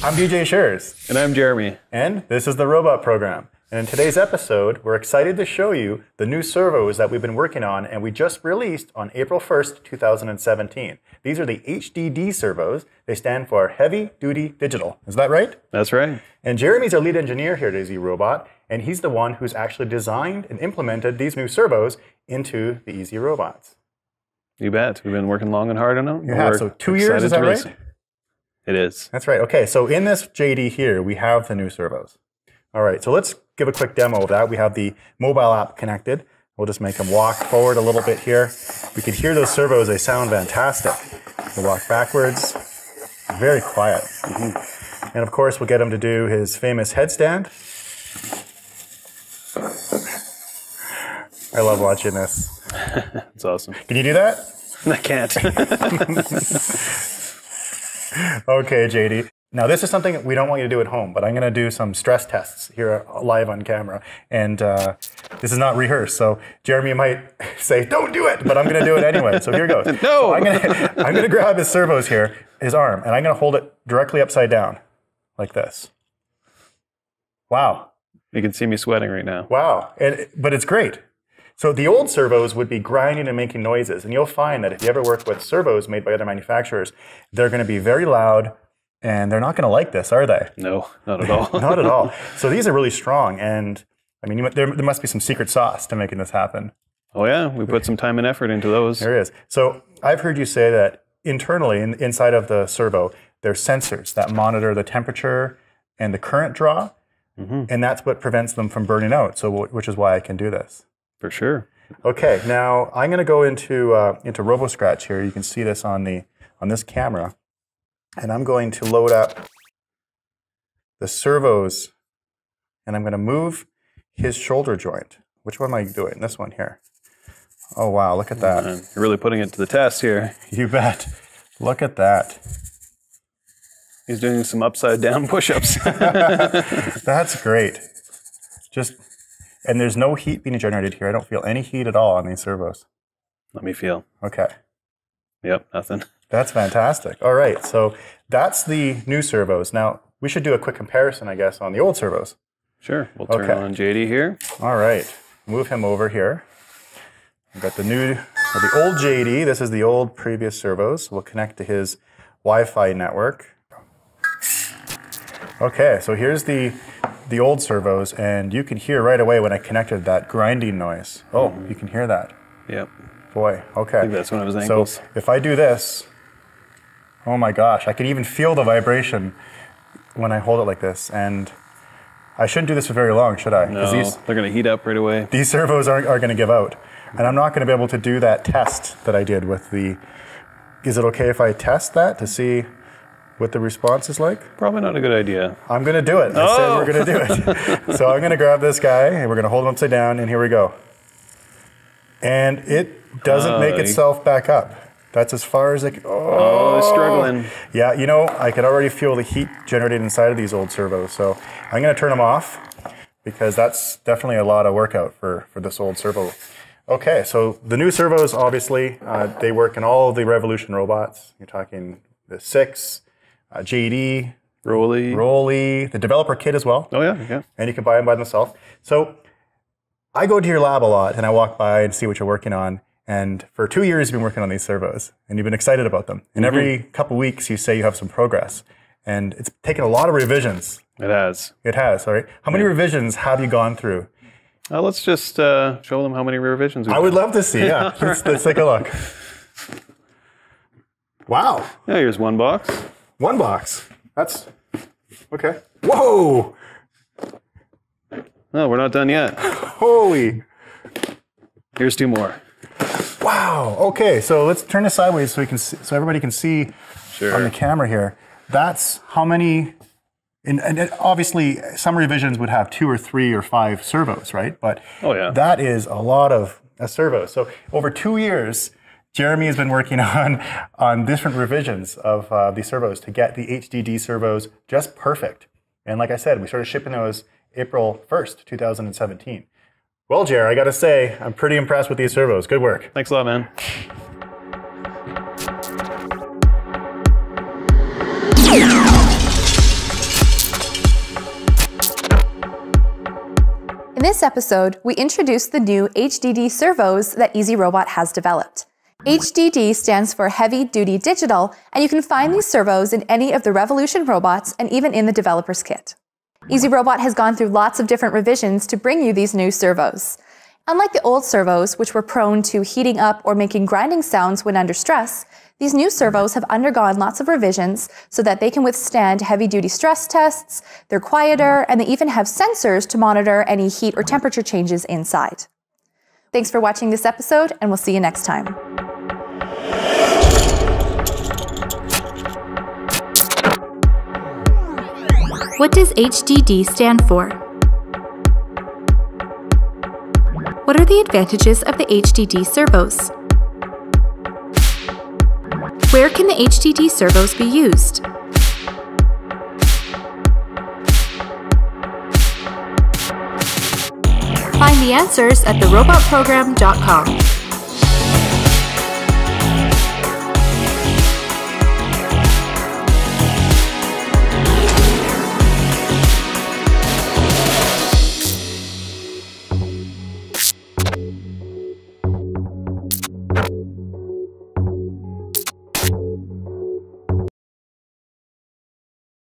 I'm DJ Sures, And I'm Jeremie. and this is the Robot Program. And in today's episode, we're excited to show you the new servos that we've been working on and we just released on April 1st, 2017. These are the HDD servos. They stand for Heavy Duty Digital. Is that right? That's right. And Jeremie's our lead engineer here at EZ-Robot, and he's the one who's actually designed and implemented these new servos into the EZ-Robots. You bet. We've been working long and hard on them. You So two years, is that right? It is. That's right. Okay, so in this JD here, we have the new servos. All right, so let's give a quick demo of that. We have the mobile app connected. We'll just make them walk forward a little bit here. We can hear those servos, they sound fantastic. We'll walk backwards, very quiet. Mm-hmm. And of course, we'll get him to do his famous headstand. I love watching this. It's awesome. Can you do that? I can't. Okay, JD. Now, this is something we don't want you to do at home, but I'm going to do some stress tests here live on camera. And uh, this is not rehearsed. So, Jeremie might say, don't do it, but I'm going to do it anyway. So, here goes. No. So I'm going to I'm to grab his servos here, his arm, and I'm going to hold it directly upside down like this. Wow. you can see me sweating right now. Wow. And, but it's great. So the old servos would be grinding and making noises. And you'll find that if you ever work with servos made by other manufacturers, they're going to be very loud and they're not going to like this, are they? No, not at all. Not at all. So these are really strong. And I mean, you, there, there must be some secret sauce to making this happen. oh yeah, we put some time and effort into those. There is. So I've heard you say that internally, in, inside of the servo, there's sensors that monitor the temperature and the current draw. Mm-hmm. And that's what prevents them from burning out. So, which is why I can do this. For sure. Okay, now I'm going to go into uh, into RoboScratch here. You can see this on the on this camera, and I'm going to load up the servos, and I'm going to move his shoulder joint. Which one am I doing? This one here. Oh wow, look at that! You're really putting it to the test here. You bet. Look at that. He's doing some upside down push-ups. That's great. Just and there's no heat being generated here. I don't feel any heat at all on these servos. Let me feel. Okay. Yep, nothing. That's fantastic. All right, so that's the new servos. Now we should do a quick comparison, I guess, on the old servos. Sure. We'll turn Okay. on JD here. All right, move him over here. We've got the new, or the old JD. This is the old previous servos. We'll connect to his Wi-Fi network. Okay, so here's the the old servos, and you can hear right away when I connected that grinding noise. Oh, mm-hmm. you can hear that. Yep. Boy, okay. I think that's one of his ankles. So if I do this, oh my gosh, I can even feel the vibration when I hold it like this. And I shouldn't do this for very long, should I? no, these, they're going to heat up right away. these servos are, are going to give out. And I'm not going to be able to do that test that I did with the. Is it okay if I test that to see what the response is like? Probably not a good idea. I'm going to do it. I said Oh. we're going to do it. so I'm going to grab this guy and we're going to hold him upside down, and here we go. And it doesn't Oh, make itself back up. That's as far as it can. Oh, he's struggling. Yeah, you know, I could already feel the heat generated inside of these old servos. So I'm going to turn them off because that's definitely a lot of workout for, for this old servo. Okay, so the new servos, obviously, uh, they work in all of the Revolution robots. You're talking the 6, uh, JD, Roli. Roli, the developer kit as well Oh yeah, yeah. and you can buy them by themselves. So I go to your lab a lot and I walk by and see what you're working on. And for two years, you've been working on these servos and you've been excited about them. And every couple weeks, you say you have some progress. And it's taken a lot of revisions. It has. It has, all right? How many revisions have you gone through? Uh, let's just uh, show them how many revisions we've I would love to see, yeah. let's, let's take a look. Wow, Yeah, here's one box. One box. That's okay. Whoa, No, we're not done yet. holy. Here's two more. Wow. Okay, so let's turn this sideways so we can see, so everybody can see Sure. on the camera here. That's how many. And, and it- obviously, some revisions would have two or three or five servos, right? But Oh, yeah. that is a lot of uh, a servo. So over two years, Jeremie has been working on on different revisions of uh, these servos to get the HDD servos just perfect. And like I said, we started shipping those April 1st, 2017. Well, Jer, I gotta say, I'm pretty impressed with these servos. Good work. Thanks a lot, man. In this episode, we introduce the new HDD servos that EZ-Robot has developed. HDD stands for Heavy Duty Digital, and you can find these servos in any of the Revolution robots and even in the developer's kit. EZ-Robot has gone through lots of different revisions to bring you these new servos. Unlike the old servos, which were prone to heating up or making grinding sounds when under stress, these new servos have undergone lots of revisions so that they can withstand heavy duty stress tests, they're quieter, and they even have sensors to monitor any heat or temperature changes inside. Thanks for watching this episode, and we'll see you next time. What does HDD stand for? What are the advantages of the HDD servos? Where can the HDD servos be used? Find the answers at therobotprogram.com.